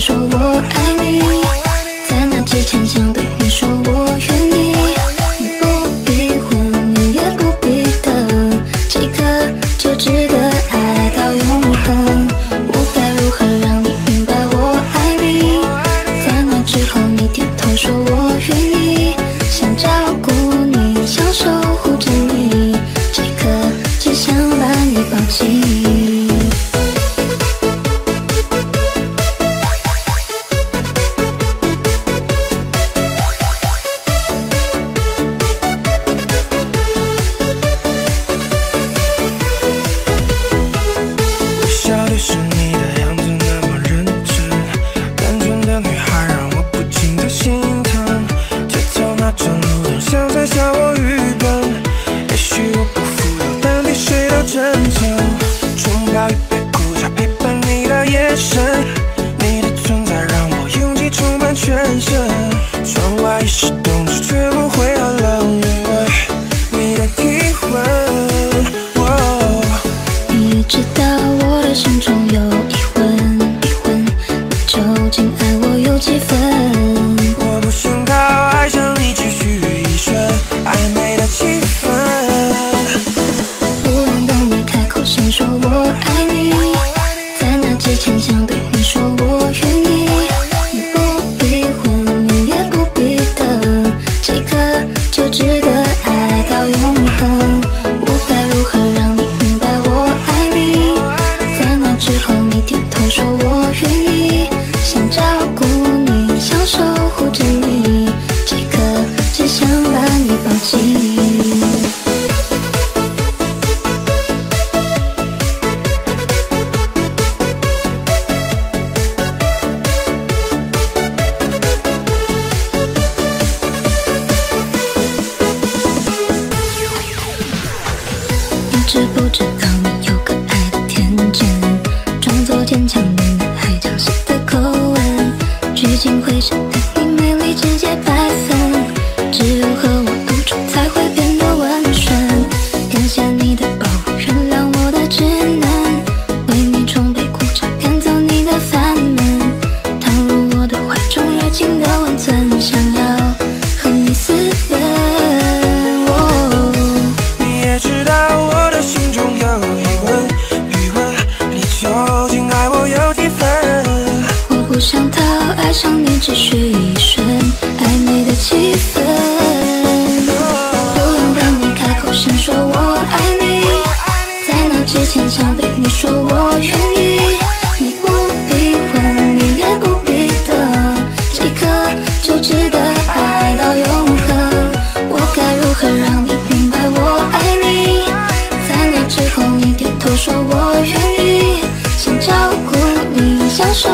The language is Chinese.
说我爱你在那之前想对你说我愿意。你不必问你也不必等这一刻就值得爱到永恒。我该如何让你明白我爱你？在那之后你点头说我愿意想照顾你想守护着你这一刻只想把你抱紧知不知道你有可爱的天真。装作坚强的女孩强势的口吻聚精会神想逃爱上你只需一瞬暧昧的气氛。不用等你开口先说我爱你在那之前想对你说我愿意。你不必问你也不必等这一刻就值得爱到永恒。我该如何让你明白我爱你？在那之后你点头说我愿意想照顾你想守